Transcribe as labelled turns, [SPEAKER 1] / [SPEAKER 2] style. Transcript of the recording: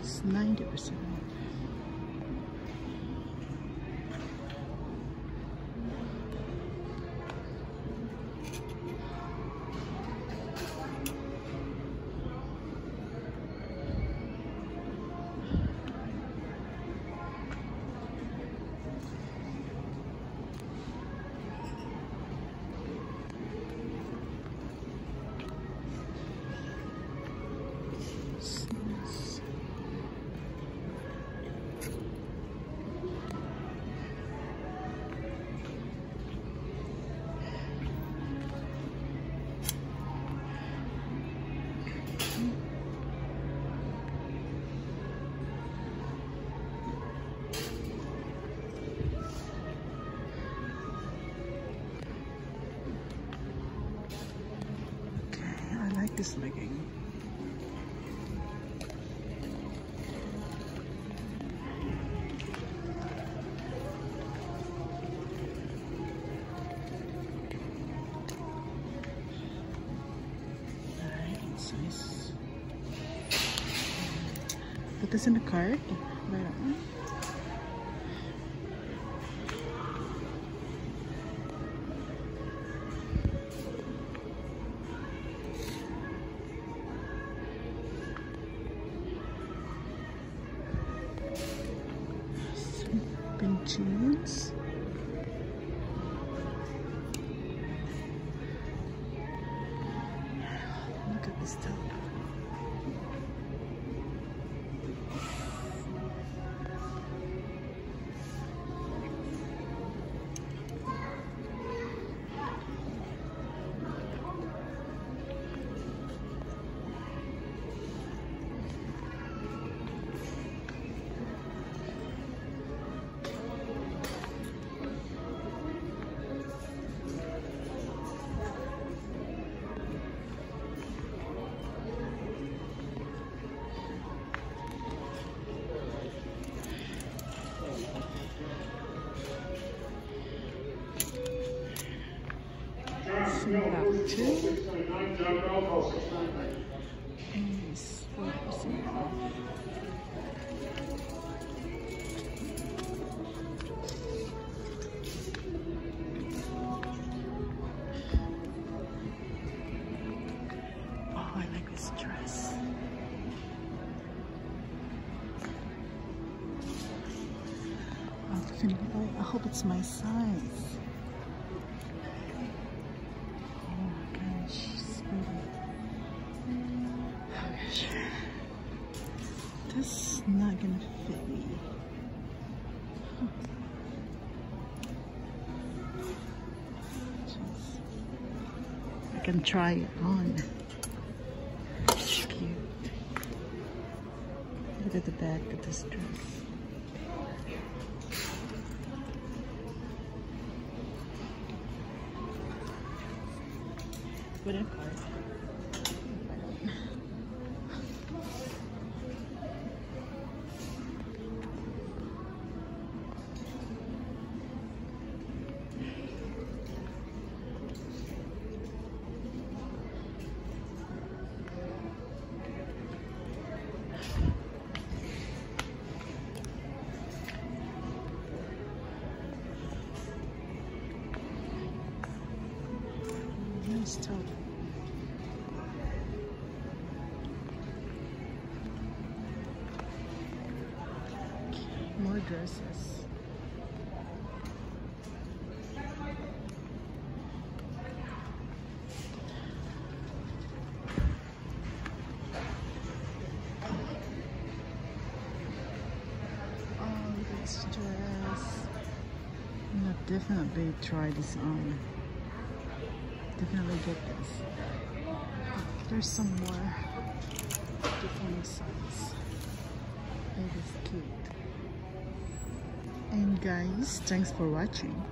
[SPEAKER 1] Is 90% this nice. Put this in the cart. Buy jeans. Look at this top. Small out too. Nice. 40% I like this dress. Oh. I hope it's my size. This is not gonna fit me. Jeez. I can try it on. It's cute. Look at the back of this dress. Put in More dresses. Oh, this dress. I'm gonna definitely try this on. Definitely get this. There's some more different sizes. It is cute. And guys, thanks for watching.